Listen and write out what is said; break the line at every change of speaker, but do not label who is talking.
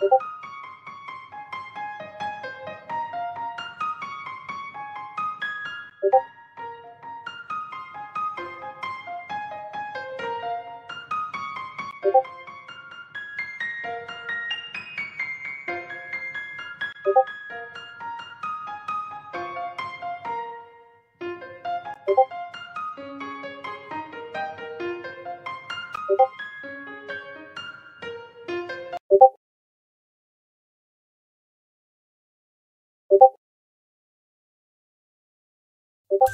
you you